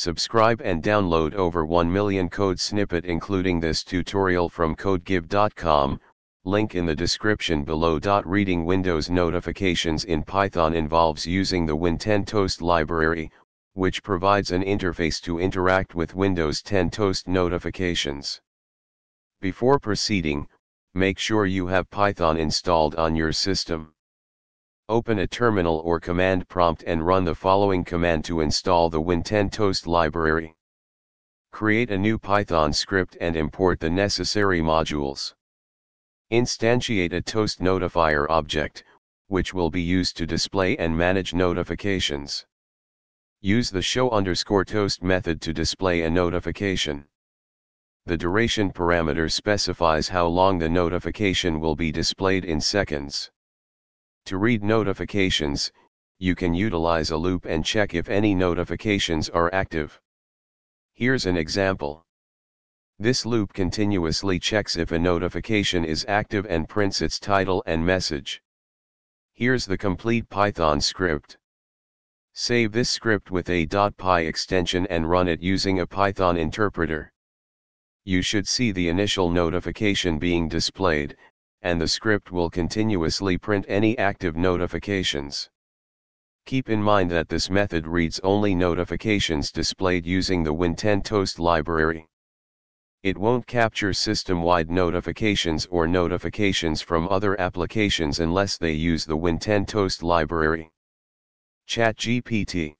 Subscribe and download over 1 million code snippet including this tutorial from codegive.com, link in the description below. Reading Windows notifications in Python involves using the Win10 Toast library, which provides an interface to interact with Windows 10 Toast notifications. Before proceeding, make sure you have Python installed on your system. Open a terminal or command prompt and run the following command to install the Win10 Toast library. Create a new Python script and import the necessary modules. Instantiate a Toast notifier object, which will be used to display and manage notifications. Use the show underscore toast method to display a notification. The duration parameter specifies how long the notification will be displayed in seconds. To read notifications, you can utilize a loop and check if any notifications are active. Here's an example. This loop continuously checks if a notification is active and prints its title and message. Here's the complete Python script. Save this script with a .py extension and run it using a Python interpreter. You should see the initial notification being displayed, and the script will continuously print any active notifications. Keep in mind that this method reads only notifications displayed using the Win10 Toast library. It won't capture system-wide notifications or notifications from other applications unless they use the Win10 Toast library. ChatGPT